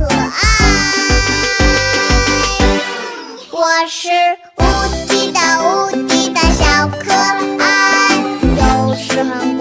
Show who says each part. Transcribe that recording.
Speaker 1: 可爱我是无敌的无敌的小可爱有时很